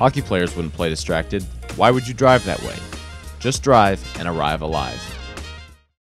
Hockey players wouldn't play distracted. Why would you drive that way? Just drive and arrive alive.